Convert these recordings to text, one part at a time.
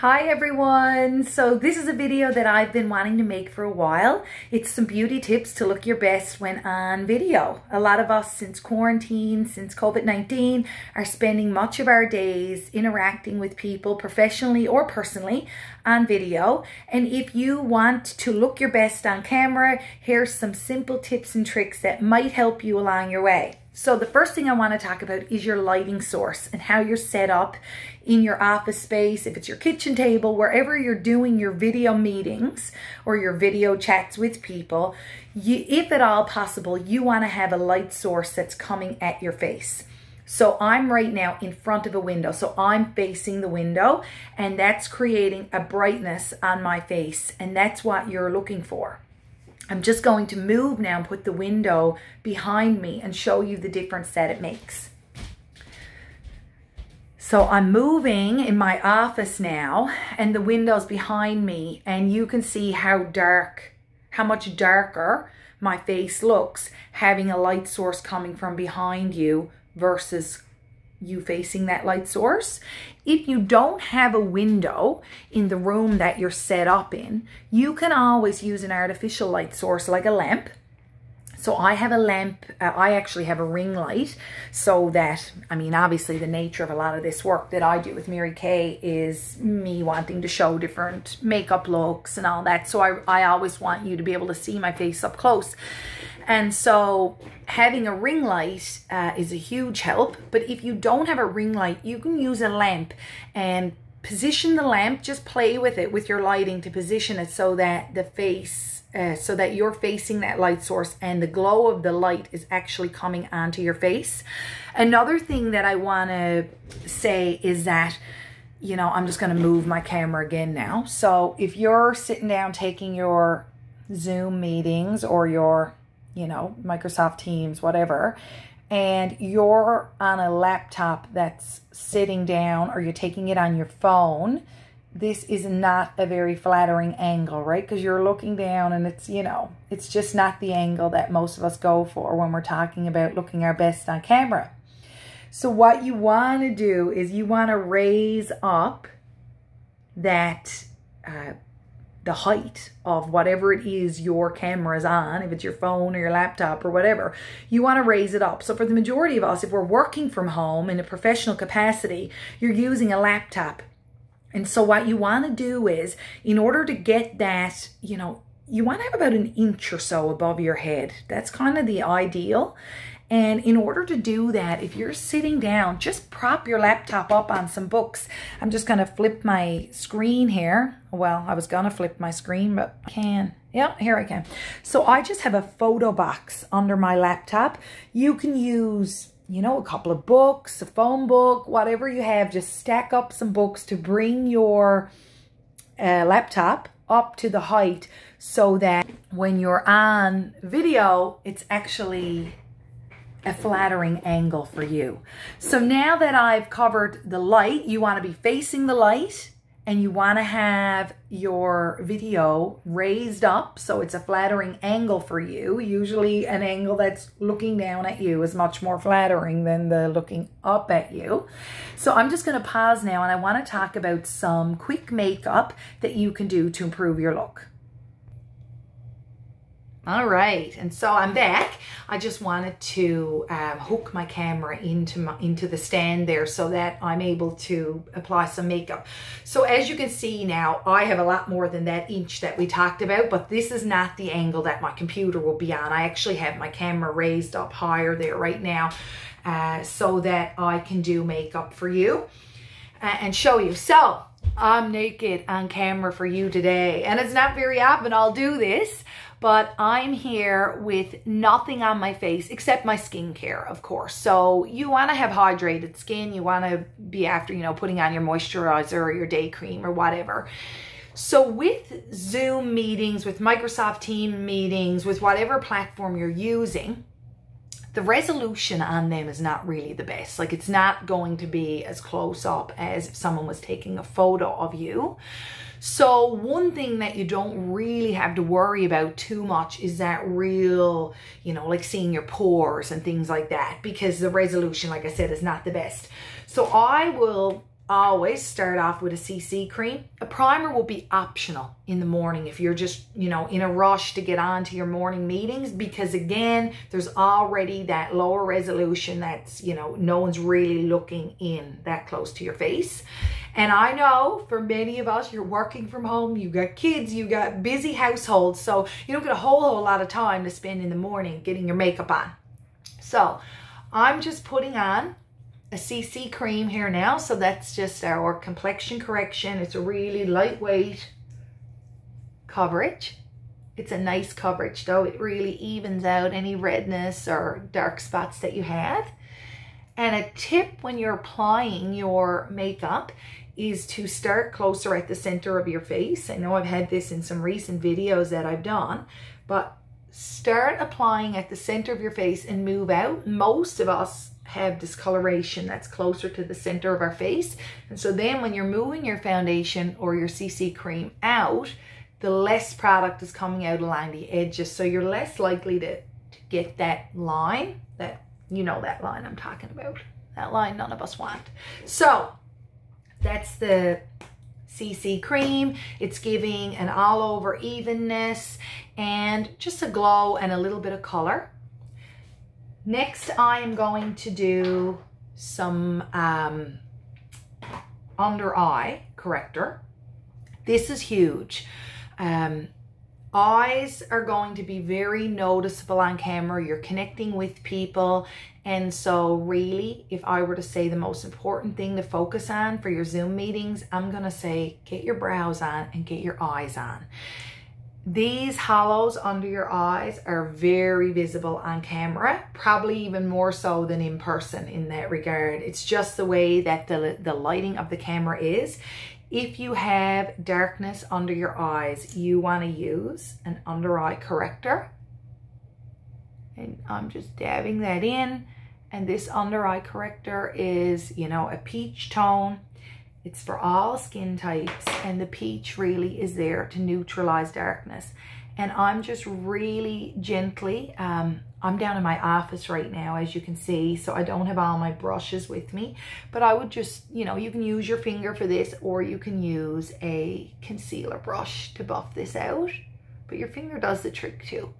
Hi everyone! So this is a video that I've been wanting to make for a while. It's some beauty tips to look your best when on video. A lot of us since quarantine, since COVID-19, are spending much of our days interacting with people professionally or personally on video. And if you want to look your best on camera, here's some simple tips and tricks that might help you along your way. So the first thing I want to talk about is your lighting source and how you're set up in your office space, if it's your kitchen table, wherever you're doing your video meetings or your video chats with people, you, if at all possible, you want to have a light source that's coming at your face. So I'm right now in front of a window. So I'm facing the window and that's creating a brightness on my face. And that's what you're looking for. I'm just going to move now and put the window behind me and show you the difference that it makes. So I'm moving in my office now and the window's behind me and you can see how dark, how much darker my face looks having a light source coming from behind you versus you facing that light source. If you don't have a window in the room that you're set up in, you can always use an artificial light source like a lamp. So I have a lamp, uh, I actually have a ring light so that, I mean, obviously the nature of a lot of this work that I do with Mary Kay is me wanting to show different makeup looks and all that. So I, I always want you to be able to see my face up close. And so having a ring light uh, is a huge help. But if you don't have a ring light, you can use a lamp and position the lamp, just play with it with your lighting to position it so that the face, uh, so that you're facing that light source and the glow of the light is actually coming onto your face. Another thing that I want to say is that you know, I'm just going to move my camera again now. So if you're sitting down taking your Zoom meetings or your you know, Microsoft Teams, whatever, and you're on a laptop that's sitting down or you're taking it on your phone, this is not a very flattering angle, right? Because you're looking down and it's, you know, it's just not the angle that most of us go for when we're talking about looking our best on camera. So what you want to do is you want to raise up that uh, the height of whatever it is your camera is on, if it's your phone or your laptop or whatever, you want to raise it up. So for the majority of us, if we're working from home in a professional capacity, you're using a laptop. And so what you want to do is, in order to get that, you know, you want to have about an inch or so above your head. That's kind of the ideal. And in order to do that, if you're sitting down, just prop your laptop up on some books. I'm just going to flip my screen here. Well, I was going to flip my screen, but I can. Yeah, here I can. So I just have a photo box under my laptop. You can use, you know, a couple of books, a phone book, whatever you have. Just stack up some books to bring your uh, laptop up to the height so that when you're on video, it's actually a flattering angle for you. So now that I've covered the light, you want to be facing the light and you want to have your video raised up so it's a flattering angle for you. Usually an angle that's looking down at you is much more flattering than the looking up at you. So I'm just going to pause now and I want to talk about some quick makeup that you can do to improve your look. All right, and so I'm back. I just wanted to um, hook my camera into my, into the stand there so that I'm able to apply some makeup. So as you can see now, I have a lot more than that inch that we talked about, but this is not the angle that my computer will be on. I actually have my camera raised up higher there right now uh, so that I can do makeup for you uh, and show you. So I'm naked on camera for you today, and it's not very often I'll do this, but I'm here with nothing on my face except my skincare, of course. So you want to have hydrated skin. You want to be after, you know, putting on your moisturizer or your day cream or whatever. So with Zoom meetings, with Microsoft Team meetings, with whatever platform you're using, the resolution on them is not really the best. Like it's not going to be as close up as if someone was taking a photo of you. So one thing that you don't really have to worry about too much is that real, you know, like seeing your pores and things like that because the resolution, like I said, is not the best. So I will always start off with a CC cream. A primer will be optional in the morning if you're just, you know, in a rush to get on to your morning meetings because again, there's already that lower resolution that's, you know, no one's really looking in that close to your face. And I know for many of us, you're working from home, you got kids, you got busy households, so you don't get a whole whole lot of time to spend in the morning getting your makeup on. So I'm just putting on a CC cream here now. So that's just our complexion correction. It's a really lightweight coverage. It's a nice coverage though. It really evens out any redness or dark spots that you have. And a tip when you're applying your makeup is to start closer at the center of your face. I know I've had this in some recent videos that I've done, but start applying at the center of your face and move out. Most of us have discoloration that's closer to the center of our face. And so then when you're moving your foundation or your CC cream out, the less product is coming out along the edges. So you're less likely to, to get that line, that, you know that line I'm talking about. That line none of us want. So that's the CC cream. It's giving an all over evenness and just a glow and a little bit of color. Next, I am going to do some um, under eye corrector. This is huge. Um, eyes are going to be very noticeable on camera. You're connecting with people. And so really, if I were to say the most important thing to focus on for your Zoom meetings, I'm going to say get your brows on and get your eyes on. These hollows under your eyes are very visible on camera, probably even more so than in person in that regard. It's just the way that the, the lighting of the camera is. If you have darkness under your eyes, you want to use an under eye corrector. And I'm just dabbing that in. And this under eye corrector is, you know, a peach tone it's for all skin types and the peach really is there to neutralize darkness. And I'm just really gently, um, I'm down in my office right now, as you can see, so I don't have all my brushes with me. But I would just, you know, you can use your finger for this or you can use a concealer brush to buff this out. But your finger does the trick too.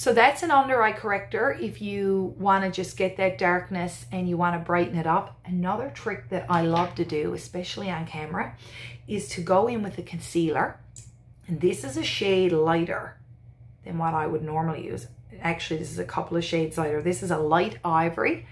So that's an under eye corrector if you want to just get that darkness and you want to brighten it up. Another trick that I love to do, especially on camera, is to go in with a concealer. And this is a shade lighter than what I would normally use. Actually, this is a couple of shades lighter. This is a light ivory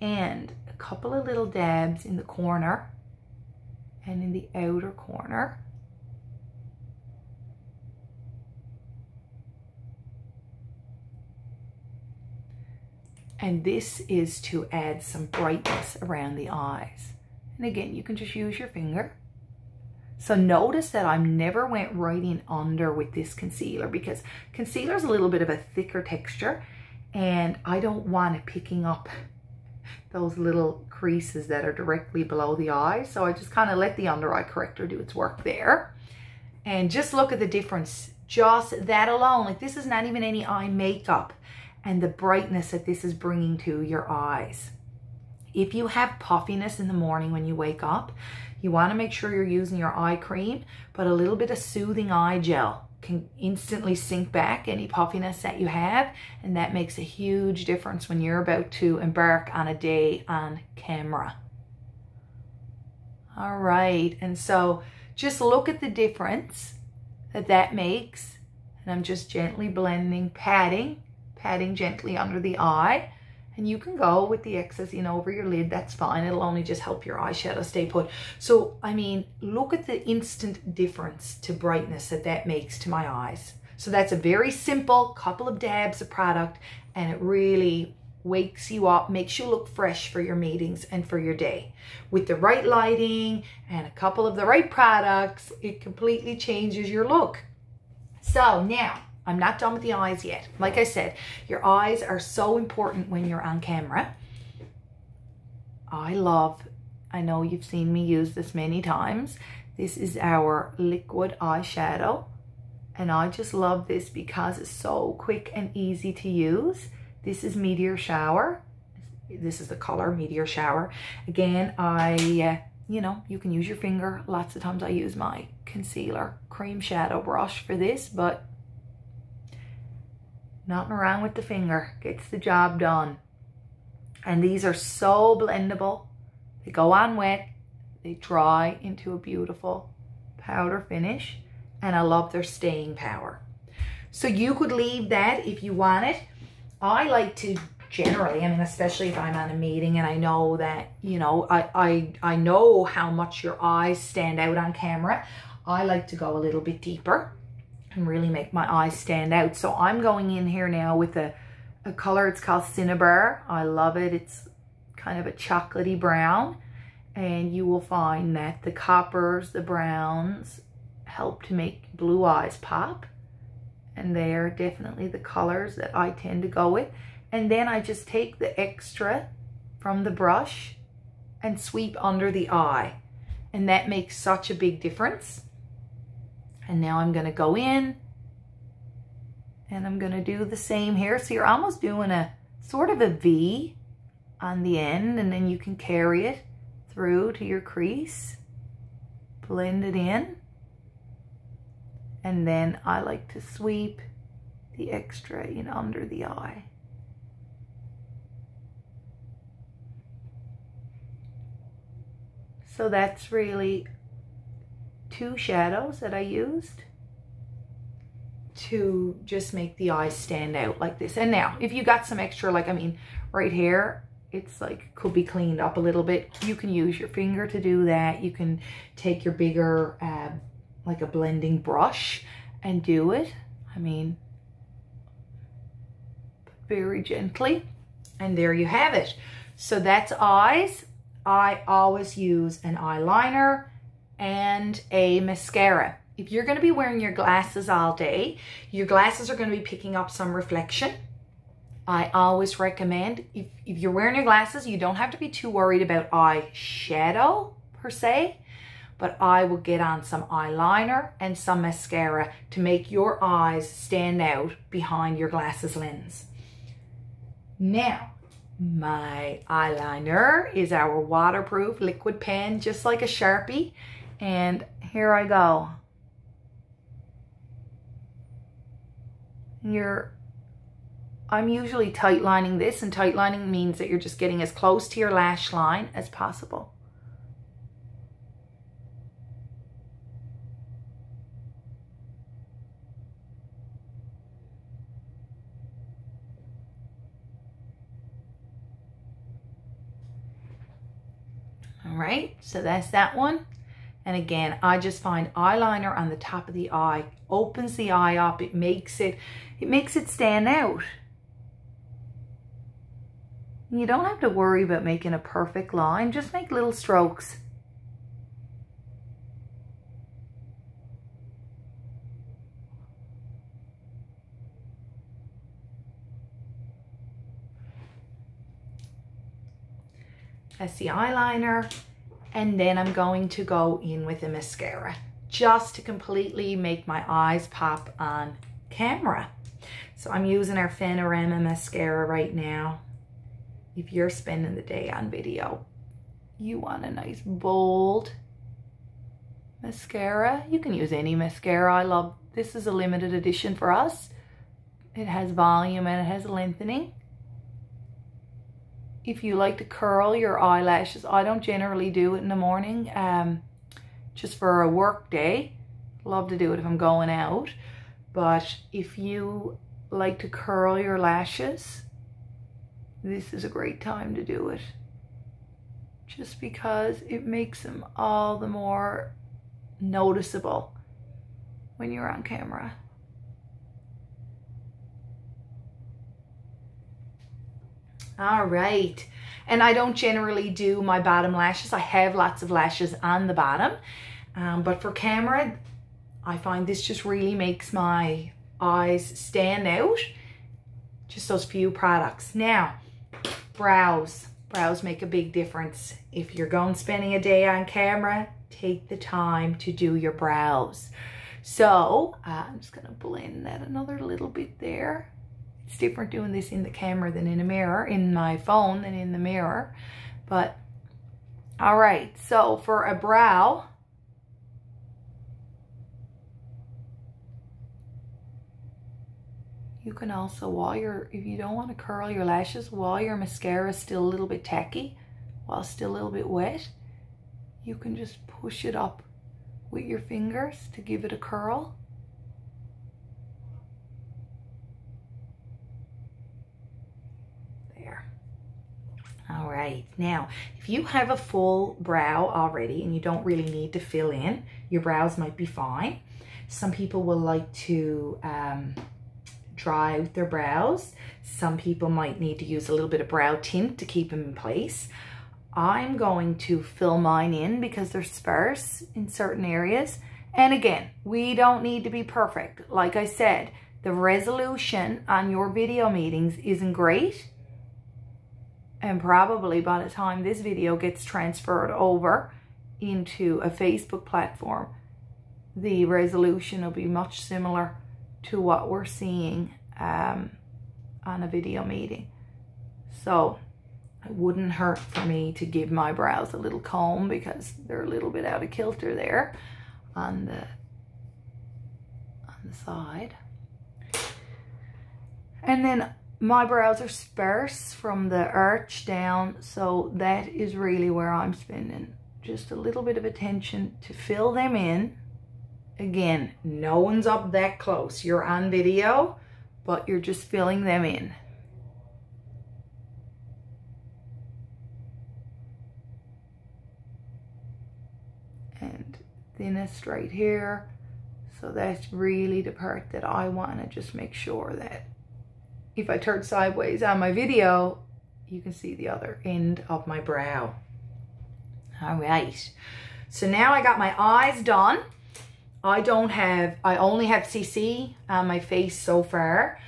and a couple of little dabs in the corner and in the outer corner And this is to add some brightness around the eyes. And again, you can just use your finger. So notice that I never went right in under with this concealer because concealer is a little bit of a thicker texture and I don't want it picking up those little creases that are directly below the eye. So I just kind of let the under eye corrector do its work there. And just look at the difference. Just that alone, like this is not even any eye makeup and the brightness that this is bringing to your eyes. If you have puffiness in the morning when you wake up, you want to make sure you're using your eye cream, but a little bit of soothing eye gel can instantly sink back any puffiness that you have, and that makes a huge difference when you're about to embark on a day on camera. All right, and so just look at the difference that that makes, and I'm just gently blending, patting, patting gently under the eye. And you can go with the excess in over your lid, that's fine. It'll only just help your eyeshadow stay put. So, I mean, look at the instant difference to brightness that that makes to my eyes. So that's a very simple couple of dabs of product and it really wakes you up, makes you look fresh for your meetings and for your day. With the right lighting and a couple of the right products, it completely changes your look. So now, I'm not done with the eyes yet. Like I said, your eyes are so important when you're on camera. I love, I know you've seen me use this many times. This is our liquid eyeshadow. And I just love this because it's so quick and easy to use. This is Meteor Shower. This is the color Meteor Shower. Again, I uh, you know, you can use your finger. Lots of times I use my concealer cream shadow brush for this, but nothing wrong with the finger. Gets the job done. And these are so blendable. They go on wet. They dry into a beautiful powder finish. And I love their staying power. So you could leave that if you want it. I like to generally, I mean, especially if I'm at a meeting and I know that, you know, I, I, I know how much your eyes stand out on camera. I like to go a little bit deeper and really make my eyes stand out. So I'm going in here now with a, a color, it's called Cinnabar. I love it. It's kind of a chocolatey brown and you will find that the coppers, the browns help to make blue eyes pop. And they're definitely the colors that I tend to go with. And then I just take the extra from the brush and sweep under the eye. And that makes such a big difference. And now I'm going to go in and I'm going to do the same here. So you're almost doing a sort of a V on the end and then you can carry it through to your crease. Blend it in. And then I like to sweep the extra in under the eye. So that's really two shadows that I used to just make the eyes stand out like this. And now, if you got some extra, like, I mean, right here, it's like, could be cleaned up a little bit. You can use your finger to do that. You can take your bigger, uh, like a blending brush and do it. I mean, very gently. And there you have it. So that's eyes. I always use an eyeliner and a mascara. If you're going to be wearing your glasses all day, your glasses are going to be picking up some reflection. I always recommend, if, if you're wearing your glasses, you don't have to be too worried about eye shadow per se, but I will get on some eyeliner and some mascara to make your eyes stand out behind your glasses lens. Now, my eyeliner is our waterproof liquid pen, just like a Sharpie. And here I go. You're, I'm usually tight lining this and tight lining means that you're just getting as close to your lash line as possible. All right, so that's that one. And again, I just find eyeliner on the top of the eye opens the eye up. It makes it, it makes it stand out. You don't have to worry about making a perfect line. Just make little strokes. That's the eyeliner. And then I'm going to go in with a mascara just to completely make my eyes pop on camera. So I'm using our Fanorama mascara right now. If you're spending the day on video, you want a nice bold mascara. You can use any mascara. I love, this is a limited edition for us. It has volume and it has lengthening if you like to curl your eyelashes, I don't generally do it in the morning, um, just for a work day. Love to do it if I'm going out. But if you like to curl your lashes, this is a great time to do it. Just because it makes them all the more noticeable when you're on camera. All right. And I don't generally do my bottom lashes. I have lots of lashes on the bottom. Um, but for camera, I find this just really makes my eyes stand out. Just those few products. Now, brows. Brows make a big difference. If you're going spending a day on camera, take the time to do your brows. So uh, I'm just going to blend that another little bit there. It's different doing this in the camera than in a mirror, in my phone than in the mirror. But All right, so for a brow, you can also, while you're, if you don't want to curl your lashes, while your mascara is still a little bit tacky, while still a little bit wet, you can just push it up with your fingers to give it a curl. There. All now, if you have a full brow already and you don't really need to fill in, your brows might be fine. Some people will like to um, dry out their brows. Some people might need to use a little bit of brow tint to keep them in place. I'm going to fill mine in because they're sparse in certain areas. And again, we don't need to be perfect. Like I said, the resolution on your video meetings isn't great. And probably by the time this video gets transferred over into a Facebook platform, the resolution will be much similar to what we're seeing um, on a video meeting. So it wouldn't hurt for me to give my brows a little comb because they're a little bit out of kilter there on the on the side. And then my brows are sparse from the arch down, so that is really where I'm spending just a little bit of attention to fill them in. Again, no one's up that close. You're on video, but you're just filling them in. And thinnest right here. So that's really the part that I want to just make sure that if I turn sideways on my video, you can see the other end of my brow. All right. So now I got my eyes done. I don't have, I only have CC on my face so far.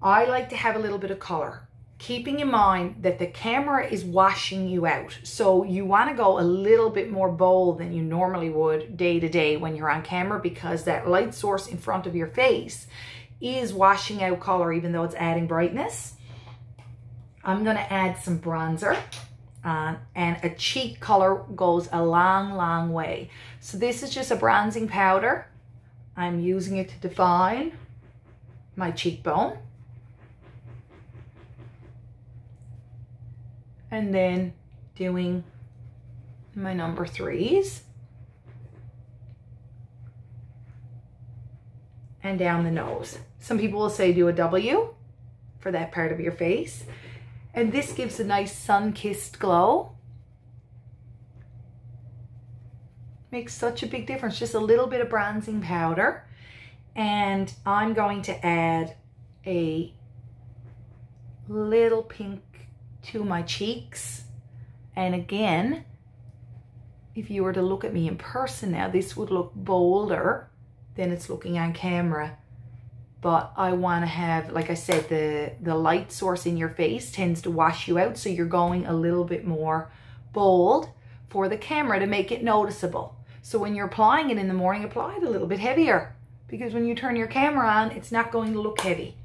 I like to have a little bit of color keeping in mind that the camera is washing you out. So you want to go a little bit more bold than you normally would day to day when you're on camera because that light source in front of your face is washing out color even though it's adding brightness. I'm going to add some bronzer. Uh, and a cheek color goes a long, long way. So this is just a bronzing powder. I'm using it to define my cheekbone. and then doing my number threes and down the nose. Some people will say do a W for that part of your face. And this gives a nice sun-kissed glow. Makes such a big difference. Just a little bit of bronzing powder. And I'm going to add a little pink to my cheeks. And again, if you were to look at me in person now, this would look bolder than it's looking on camera. But I want to have, like I said, the, the light source in your face tends to wash you out. So you're going a little bit more bold for the camera to make it noticeable. So when you're applying it in the morning, apply it a little bit heavier. Because when you turn your camera on, it's not going to look heavy.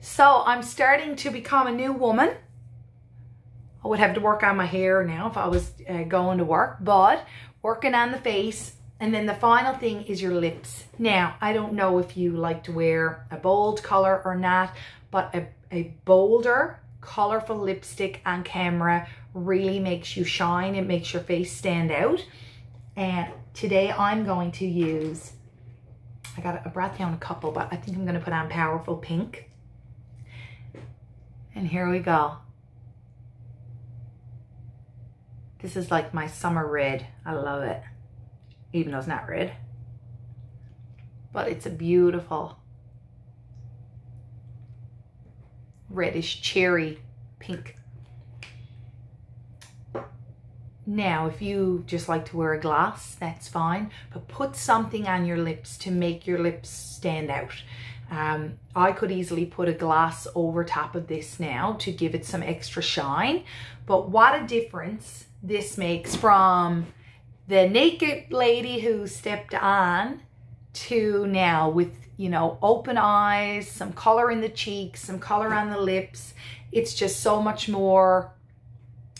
So I'm starting to become a new woman. I would have to work on my hair now if I was uh, going to work, but working on the face. And then the final thing is your lips. Now, I don't know if you like to wear a bold color or not, but a, a bolder, colorful lipstick on camera really makes you shine. It makes your face stand out. And today I'm going to use, I got a brought down a couple, but I think I'm going to put on Powerful Pink. And here we go. This is like my summer red. I love it. Even though it's not red. But it's a beautiful reddish cherry pink. Now, if you just like to wear a gloss, that's fine. But put something on your lips to make your lips stand out. Um, I could easily put a glass over top of this now to give it some extra shine. But what a difference this makes from the naked lady who stepped on to now with, you know, open eyes, some color in the cheeks, some color on the lips. It's just so much more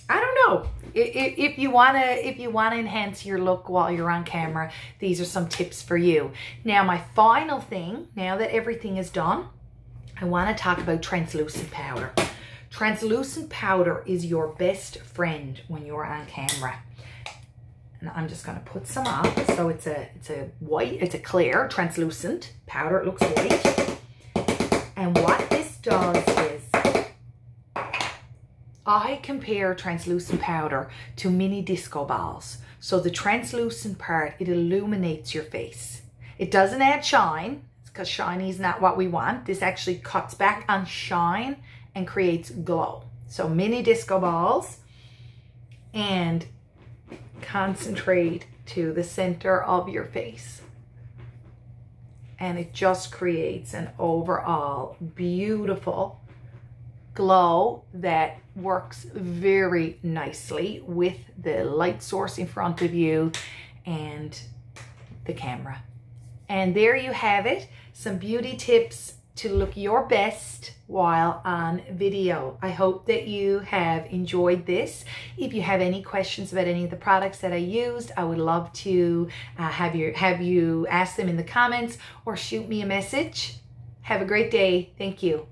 I don't know. If you wanna, if you wanna enhance your look while you're on camera, these are some tips for you. Now, my final thing, now that everything is done, I wanna talk about translucent powder. Translucent powder is your best friend when you're on camera. And I'm just gonna put some on. So it's a, it's a white, it's a clear, translucent powder. It looks white. And what this does is I compare translucent powder to mini disco balls. So the translucent part, it illuminates your face. It doesn't add shine, because shiny is not what we want. This actually cuts back on shine and creates glow. So mini disco balls and concentrate to the center of your face. And it just creates an overall beautiful glow that works very nicely with the light source in front of you and the camera. And there you have it, some beauty tips to look your best while on video. I hope that you have enjoyed this. If you have any questions about any of the products that I used, I would love to uh, have you have you ask them in the comments or shoot me a message. Have a great day. Thank you.